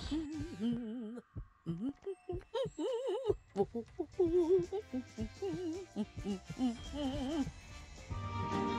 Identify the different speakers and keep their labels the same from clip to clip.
Speaker 1: Yes.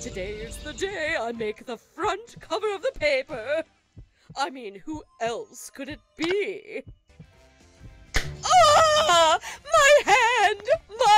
Speaker 1: Today's the day I make the front cover of the paper. I mean, who else could it be? Ah! My hand! My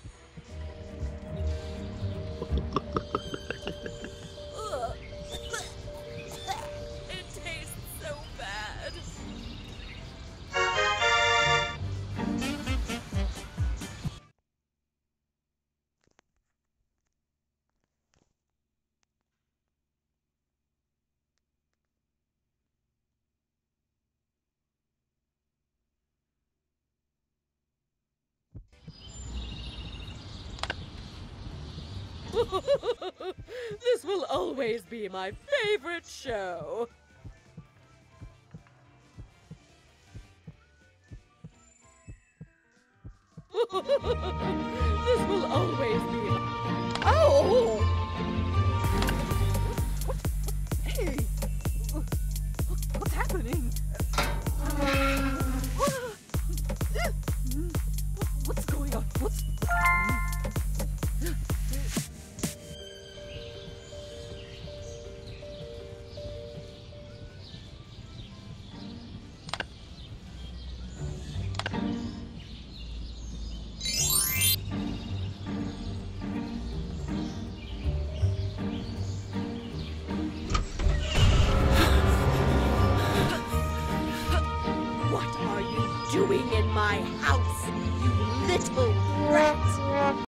Speaker 1: this will always be my favorite show. this will always be. Oh! Hey! My house, you little